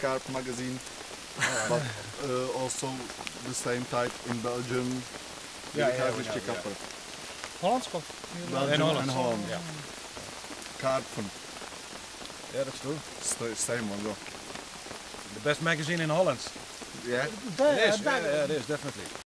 carp magazine, ah. but uh, also the same type in Belgium. Yeah, yeah, we have, yeah. kapr. Hollands kop. Belgium Holland. and Holland. Yeah. Karpfen, yeah, that's true. the same one. though. The best magazine in Holland. Yeah. It is, yeah, it is definitely.